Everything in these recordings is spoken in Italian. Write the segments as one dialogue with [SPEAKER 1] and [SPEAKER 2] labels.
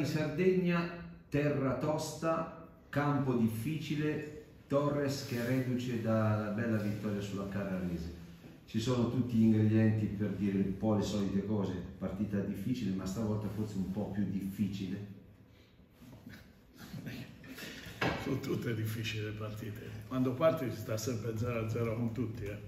[SPEAKER 1] di Sardegna, terra tosta, campo difficile, Torres che reduce dalla bella vittoria sulla Carrarese. Ci sono tutti gli ingredienti per dire un po' le solite cose, partita difficile, ma stavolta forse un po' più difficile.
[SPEAKER 2] Sono tutte difficili le partite. Quando parti si sta sempre 0-0 con tutti, eh.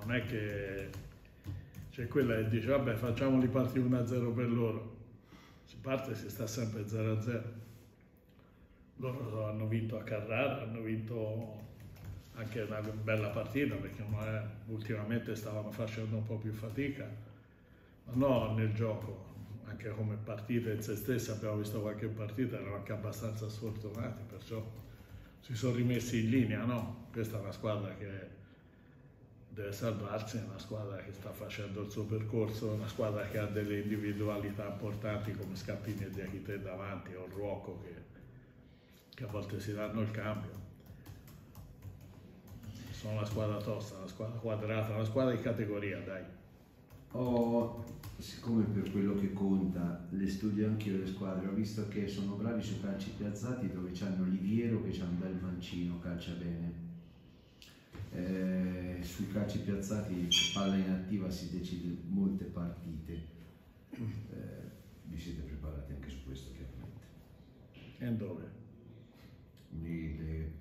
[SPEAKER 2] non è che c'è quella che dice vabbè facciamoli partire 1-0 per loro. Si parte si sta sempre 0-0 loro hanno vinto a Carrara, hanno vinto anche una bella partita perché ultimamente stavano facendo un po' più fatica, ma no nel gioco, anche come partita in se stessa abbiamo visto qualche partita, erano anche abbastanza sfortunati, perciò si sono rimessi in linea, no? Questa è una squadra che deve salvarsi, una squadra che sta facendo il suo percorso, una squadra che ha delle individualità importanti come Scappini e Diachite davanti, o Ruoco che che a volte si danno il cambio. Sono una squadra tosta, una squadra quadrata, una squadra di categoria, dai.
[SPEAKER 1] Oh, siccome per quello che conta le studio anch'io le squadre, ho visto che sono bravi su calci piazzati dove c'hanno Liviero che c'ha un bel mancino, calcia bene. Eh, sui calci piazzati, palla inattiva si decide molte partite. Eh, vi siete preparati anche su questo chiaramente.
[SPEAKER 2] E dove?
[SPEAKER 1] nelle,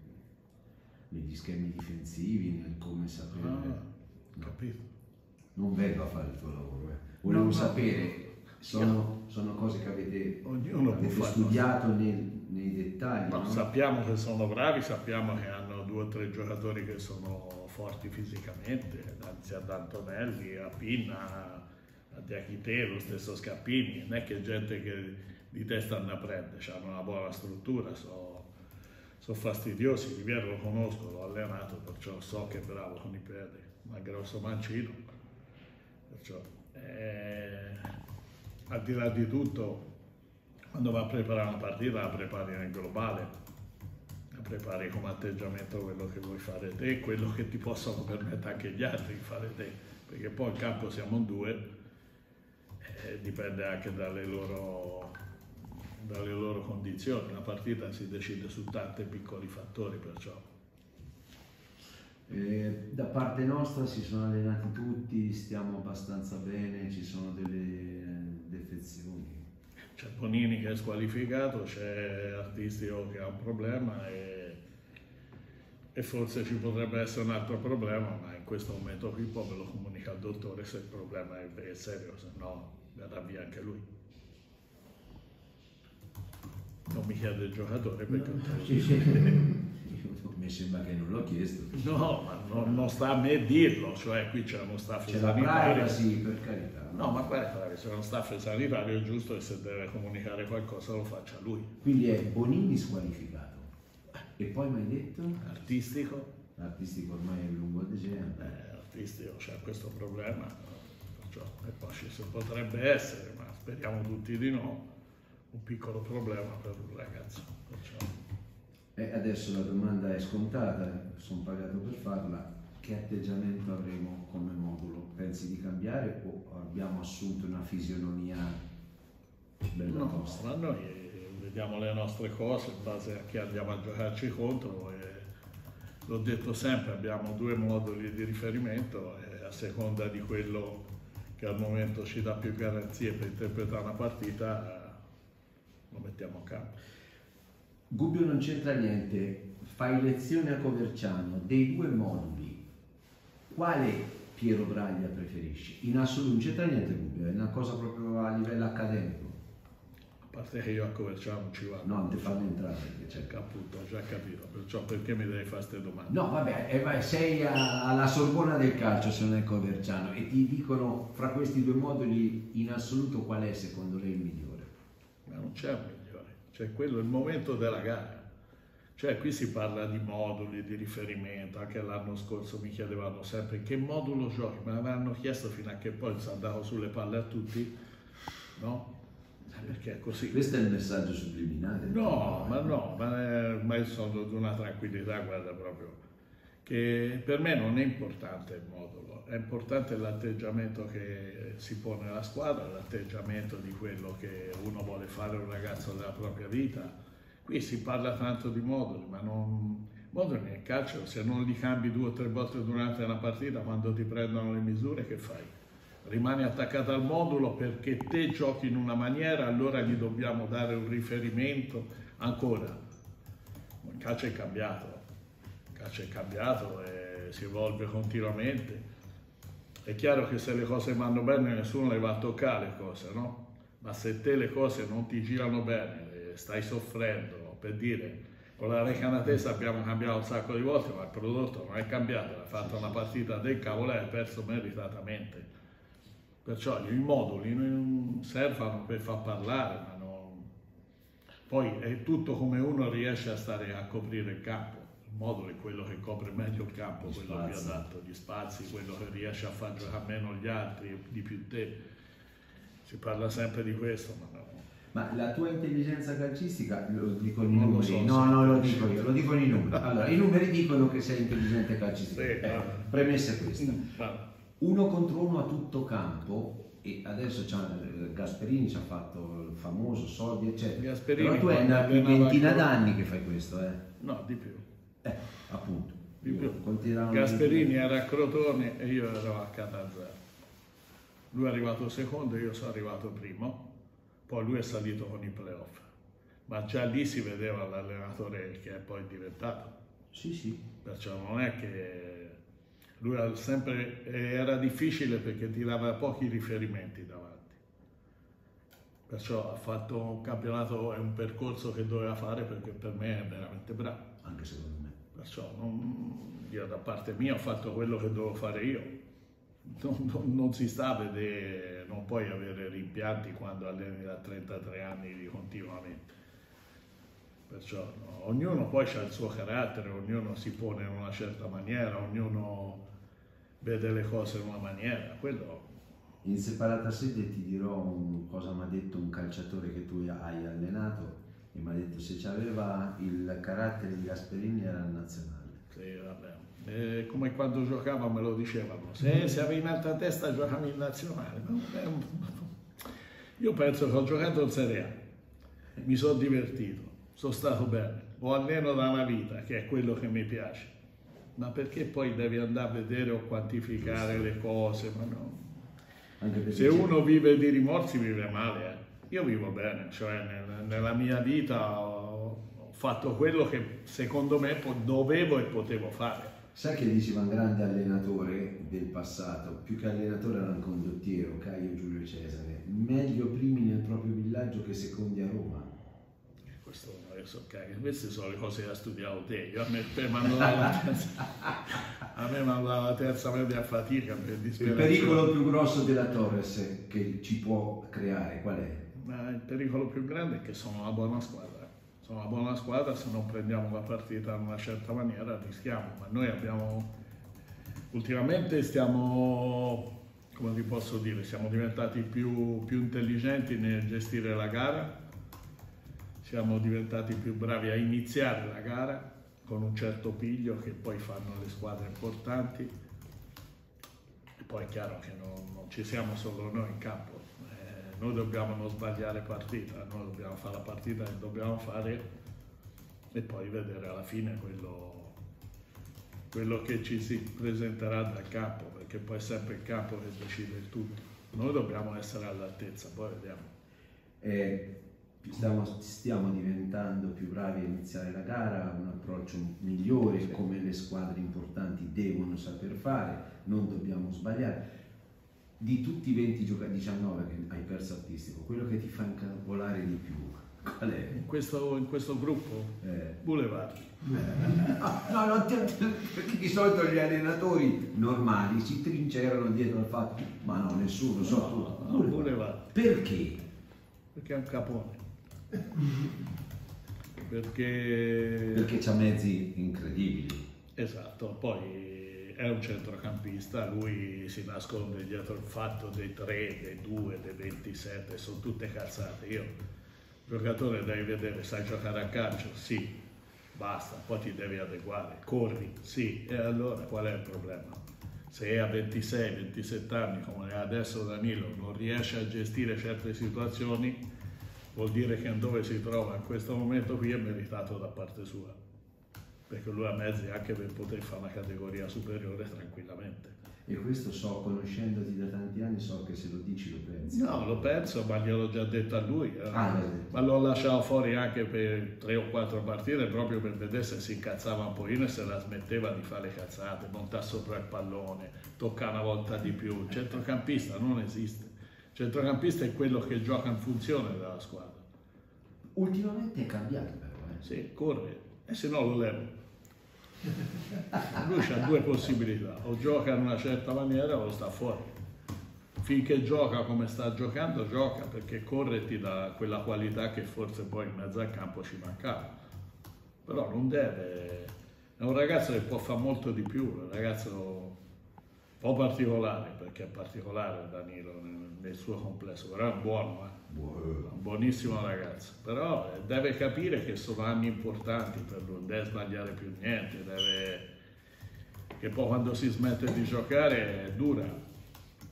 [SPEAKER 1] negli schemi difensivi, nel come sapere. Ah,
[SPEAKER 2] capito.
[SPEAKER 1] Non vengo a fare il tuo lavoro, eh. volevo no, sapere, sono, sono, cose che avete, avete studiato nei, nei dettagli.
[SPEAKER 2] No, no? Sappiamo che sono bravi, sappiamo che hanno due o tre giocatori che sono forti fisicamente, anzi ad Antonelli, a Pinna, a Diachite, lo stesso Scappini, non è che gente che di testa ne prende, hanno una buona struttura, so, sono fastidiosi, Riviero lo conosco, l'ho allenato, perciò so che è bravo con i piedi, ma grosso mancino. Perciò, eh, al di là di tutto, quando va a preparare una partita la prepari nel globale, prepari come atteggiamento quello che vuoi fare te e quello che ti possono permettere anche gli altri di fare te, perché poi in campo siamo due, eh, dipende anche dalle loro dalle loro condizioni, la partita si decide su tanti piccoli fattori perciò.
[SPEAKER 1] Eh, da parte nostra si sono allenati tutti, stiamo abbastanza bene, ci sono delle defezioni.
[SPEAKER 2] C'è Bonini che è squalificato, c'è Artistico che ha un problema e, e, forse ci potrebbe essere un altro problema, ma in questo momento qui poi me lo comunica il dottore se il problema è, serio, se no verrà via anche lui. Non mi chiede il giocatore perché no, sì, sì.
[SPEAKER 1] mi sembra che non l'ho chiesto.
[SPEAKER 2] No ma non, non, sta a me dirlo cioè qui c'è uno staff c'è sanitario.
[SPEAKER 1] sì per carità.
[SPEAKER 2] No, no ma guarda c'è uno staff sanitario è giusto che se deve comunicare qualcosa lo faccia lui.
[SPEAKER 1] Quindi è Bonini squalificato e poi mi hai detto?
[SPEAKER 2] artistico
[SPEAKER 1] artistico ormai è lungo decennio
[SPEAKER 2] eh, artistico c'è questo problema perciò, e poi ci potrebbe essere ma speriamo tutti di no un piccolo problema per un ragazzo.
[SPEAKER 1] E adesso la domanda è scontata, sono pagato per farla. Che atteggiamento avremo come modulo? Pensi di cambiare o abbiamo assunto una fisionomia bella
[SPEAKER 2] no, tosta? Ma noi vediamo le nostre cose in base a chi andiamo a giocarci contro e l'ho detto sempre, abbiamo due moduli di riferimento e a seconda di quello che al momento ci dà più garanzie per interpretare una partita lo mettiamo a campo.
[SPEAKER 1] Gubbio non c'entra niente, fai lezione a Coverciano, dei due moduli, quale Piero Braglia preferisci? In assoluto non c'entra niente Gubbio, è una cosa proprio a livello accademico.
[SPEAKER 2] A parte che io a Coverciano non ci vado.
[SPEAKER 1] No, non ti fanno entrare. Perché
[SPEAKER 2] c'è appunto, ho già capito, perciò perché mi devi fare queste domande?
[SPEAKER 1] No, vabbè, eh, sei alla Sorbona del calcio se non è Coverciano e ti dicono fra questi due moduli in assoluto qual è secondo lei il migliore?
[SPEAKER 2] ma non c'è un migliore, cioè quello è il momento della gara. Cioè qui si parla di moduli, di riferimento, anche l'anno scorso mi chiedevano sempre che modulo giochi, me l'avevano chiesto fino a che poi si andava sulle palle a tutti, no? Perché è così.
[SPEAKER 1] Questo è il messaggio subliminale.
[SPEAKER 2] No, ma no, ma, è, ma sono di una tranquillità, guarda proprio, che per me non è importante il modulo, è importante l'atteggiamento che si pone nella squadra, l'atteggiamento di quello che uno vuole fare un ragazzo della propria vita. Qui si parla tanto di moduli, ma non, moduli nel calcio, se non li cambi due o tre volte durante una partita, quando ti prendono le misure, che fai? Rimani attaccato al modulo perché te giochi in una maniera, allora gli dobbiamo dare un riferimento ancora. Il calcio è cambiato, calcio è cambiato e si evolve continuamente. È chiaro che se le cose vanno bene nessuno le va a toccare le cose, no? Ma se te le cose non ti girano bene, stai soffrendo, per dire, con la recanatessa abbiamo cambiato un sacco di volte, ma il prodotto non è cambiato, ha fatto una partita del cavolo e ha perso meritatamente. Perciò i moduli servono per far parlare, ma non... poi è tutto come uno riesce a stare a coprire il campo modulo è quello che copre meglio il campo, gli quello spazi. più adatto, gli spazi, quello che riesce a far giocare meno gli altri, di più te. Si parla sempre di questo, ma no.
[SPEAKER 1] Ma la tua intelligenza calcistica, lo dicono i numeri, so, no, no, lo dico io, lo dicono i numeri. Allora, i numeri dicono che sei intelligente calcistica. Sì, eh, premessa questa. Mm, uno contro uno a tutto campo e adesso Gasperini ci ha fatto il famoso soldi eccetera. Gasperini Però tu hai una ventina d'anni che fai questo, eh?
[SPEAKER 2] No, di più.
[SPEAKER 1] Eh, appunto.
[SPEAKER 2] Gasperini era a Crotone e io ero a Catanzaro. Lui è arrivato secondo e io sono arrivato primo, poi lui è salito con i playoff. Ma già lì si vedeva l'allenatore che è poi diventato.
[SPEAKER 1] Sì, sì.
[SPEAKER 2] Perciò non è che lui sempre, era difficile perché tirava pochi riferimenti davanti. Perciò ha fatto un campionato e un percorso che doveva fare perché per me è veramente bravo.
[SPEAKER 1] Anche secondo me
[SPEAKER 2] perciò non, io da parte mia ho fatto quello che dovevo fare io. Non, non, non, si sta a vedere, non puoi avere rimpianti quando alleni da 33 anni continuamente. Perciò no, ognuno poi ha il suo carattere, ognuno si pone in una certa maniera, ognuno vede le cose in una maniera. Quello...
[SPEAKER 1] In separata sede ti dirò cosa mi ha detto un calciatore che tu hai allenato e mi ha detto se aveva il carattere di Gasperini era nazionale.
[SPEAKER 2] Sì, vabbè. Eh, come quando giocava me lo dicevano, se, se avevi in alta testa giocavi in nazionale. Io penso che ho giocato in Serie A, mi sono divertito, sono stato bene, ho almeno da una vita, che è quello che mi piace. Ma perché poi devi andare a vedere o quantificare le cose? No. Se uno vive di rimorsi vive male. Eh. Io vivo bene, cioè nel, nella mia vita ho fatto quello che secondo me dovevo e potevo fare.
[SPEAKER 1] Sai che diceva un grande allenatore del passato, più che allenatore era un condottiero, Caio Giulio Cesare, meglio primi nel proprio villaggio che secondi a Roma.
[SPEAKER 2] Questo adesso, okay. queste sono le cose che ha studiato te, io a me mi la terza, a me la terza media a fatica per
[SPEAKER 1] Il pericolo più grosso della Torres che ci può creare qual è?
[SPEAKER 2] ma il pericolo più grande è che sono una buona squadra. Sono una buona squadra, se non prendiamo la partita in una certa maniera rischiamo, ma noi abbiamo, ultimamente stiamo, come vi posso dire, siamo diventati più, più intelligenti nel gestire la gara, siamo diventati più bravi a iniziare la gara con un certo piglio che poi fanno le squadre importanti. E poi è chiaro che non, non ci siamo solo noi in campo, noi dobbiamo non sbagliare partita, noi dobbiamo fare la partita che dobbiamo fare e poi vedere alla fine quello, quello che ci si presenterà dal campo, perché poi è sempre il campo che decide il tutto. Noi dobbiamo essere all'altezza, poi vediamo.
[SPEAKER 1] Eh, stiamo, stiamo, diventando più bravi a iniziare la gara, un approccio migliore come le squadre importanti devono saper fare, non dobbiamo sbagliare di tutti i 20 giocatori, 19 che hai perso artistico, quello che ti fa incavolare di più, qual è?
[SPEAKER 2] In questo, in questo gruppo? Eh. Boulevard.
[SPEAKER 1] Eh. Ah, no, no, perché di solito gli allenatori normali si trincerano dietro al fatto, ma no, nessuno, so
[SPEAKER 2] no, no, Boulevard.
[SPEAKER 1] Perché?
[SPEAKER 2] Perché è un capone. Perché...
[SPEAKER 1] Perché ha mezzi incredibili.
[SPEAKER 2] Esatto, poi è un centrocampista, lui si nasconde dietro il fatto dei 3, dei 2, dei 27, sono tutte cazzate. Io, giocatore, devi vedere, sai giocare a calcio? Sì. basta, poi ti devi adeguare, corri, sì, e allora qual è il problema? Se a 26-27 anni, come adesso Danilo, non riesce a gestire certe situazioni, vuol dire che dove si trova in questo momento qui è meritato da parte sua, perché lui ha mezzi anche per poter fare una categoria superiore tranquillamente.
[SPEAKER 1] E questo so, conoscendoti da tanti anni, so che se lo dici lo pensi.
[SPEAKER 2] No, lo penso, ma gliel'ho già detto a lui. eh.
[SPEAKER 1] Ah,
[SPEAKER 2] ma l'ho lasciato fuori anche per tre o quattro partite proprio per vedere se si incazzava un pochino e se la smetteva di fare le cazzate, montare sopra il pallone, toccare una volta di più. Il centrocampista non esiste. Centrocampista è quello che gioca in funzione della squadra.
[SPEAKER 1] Ultimamente è cambiato però, eh.
[SPEAKER 2] Sì, corre, e se no lo levo. Lui ha due possibilità, o gioca in una certa maniera o sta fuori. Finché gioca come sta giocando, gioca perché corre e ti dà quella qualità che forse poi in mezzo al campo ci mancava. Però non deve, è un ragazzo che può fare molto di più, un ragazzo un po' particolare, perché è particolare Danilo suo complesso, però è un buono, eh
[SPEAKER 1] Buono.
[SPEAKER 2] un buonissimo ragazzo, però eh, deve capire che sono anni importanti per lui, non deve sbagliare più niente, deve... che poi quando si smette di giocare è dura,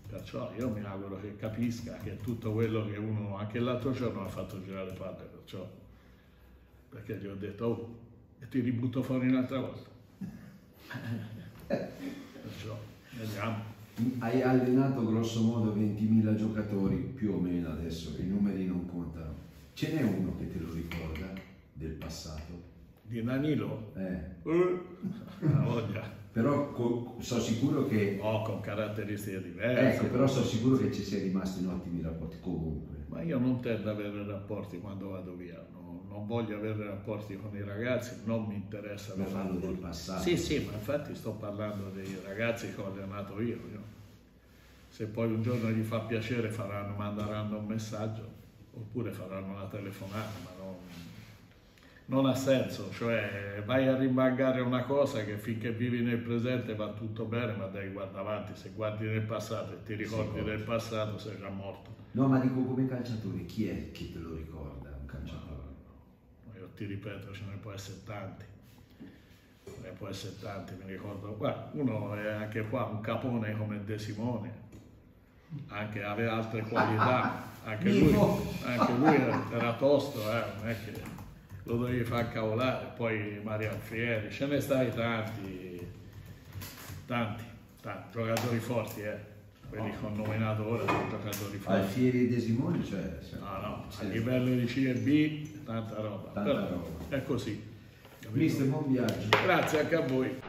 [SPEAKER 2] perciò io mi auguro che capisca che tutto quello che uno, anche l'altro giorno ha fatto girare le palle, perciò, perché gli ho detto, oh, e ti ributto fuori un'altra volta. perciò, vediamo.
[SPEAKER 1] Hai allenato grosso modo 20.000 giocatori, più o meno adesso, i numeri non contano. Ce n'è uno che te lo ricorda del passato?
[SPEAKER 2] Di Danilo,
[SPEAKER 1] Eh.
[SPEAKER 2] una voglia.
[SPEAKER 1] Però co- sono sicuro che...
[SPEAKER 2] Oh, con caratteristiche diverse.
[SPEAKER 1] Ecco, però sono sicuro che ci sei rimasto in ottimi rapporti comunque.
[SPEAKER 2] Ma io non tendo ad avere rapporti quando vado via, no- non voglio avere rapporti con i ragazzi, non mi interessa
[SPEAKER 1] Ma parlo del passato.
[SPEAKER 2] Sì, sì, ma infatti sto parlando dei ragazzi che ho allenato io. io. Se poi un giorno gli fa piacere faranno, manderanno un messaggio oppure faranno una telefonata, ma non, non ha senso, cioè vai a rimangare una cosa che finché vivi nel presente va tutto bene, ma devi guardare avanti, se guardi nel passato e ti ricordi
[SPEAKER 1] Sì,
[SPEAKER 2] del passato sei già morto.
[SPEAKER 1] No, ma dico come calciatore, chi è che te lo ricorda un calciatore?
[SPEAKER 2] Io ti ripeto, ce ne può essere tanti. Ce ne può essere tanti, mi ricordo. Guarda, uno è anche qua, un capone come De Simone, anche aveva altre qualità, anche lui, anche lui era, era tosto, eh, non è che lo dovevi far cavolare. Poi Mario Alfieri, ce ne stai tanti, tanti, tanti, giocatori forti, eh. Quelli che ho nominato ora sono giocatori forti.
[SPEAKER 1] Alfieri e De Simone, cioè...
[SPEAKER 2] No, no, a livello di C e B, tanta roba.
[SPEAKER 1] Tanta
[SPEAKER 2] Però
[SPEAKER 1] roba.
[SPEAKER 2] È così. capito?
[SPEAKER 1] Mister, buon viaggio.
[SPEAKER 2] Grazie anche a voi.